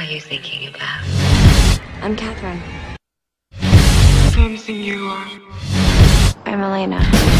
are you thinking about? I'm Catherine. Something you are. I'm Elena.